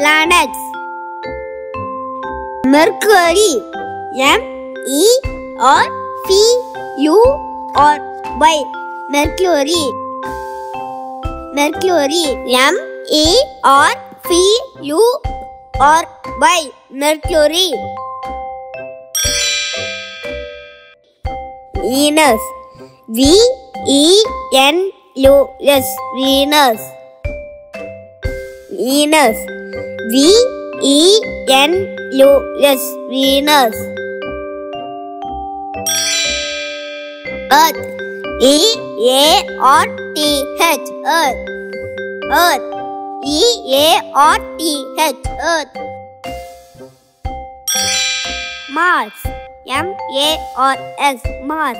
planets. Mercury. E Phi U or by M E R C U R Y. Mercury. Mercury. M E R C U R Y. Mercury. Venus. V E N U S. Venus Venus. V E N U S Venus. Earth. E A R T H Earth. Earth. E A R T H Earth. Mars. M A R S Mars.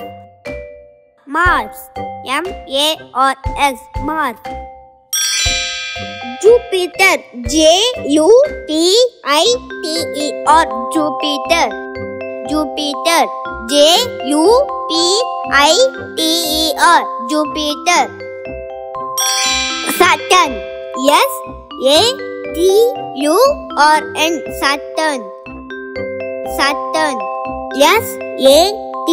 Mars. M A R S Mars Jupiter J U P I T E R Jupiter Jupiter J U P I T E R Jupiter Saturn Yes. A T U R N. Saturn Saturn S A T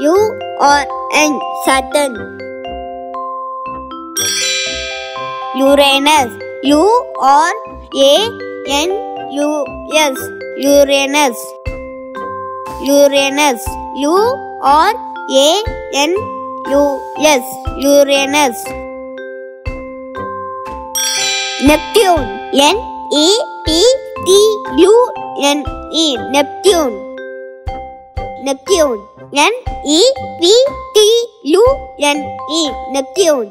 U R N Saturn Uranus U R A N U S Uranus. Uranus. U R A N U S Uranus. Neptune. N E P T U N E. Neptune. Neptune. N E P T U N E. Neptune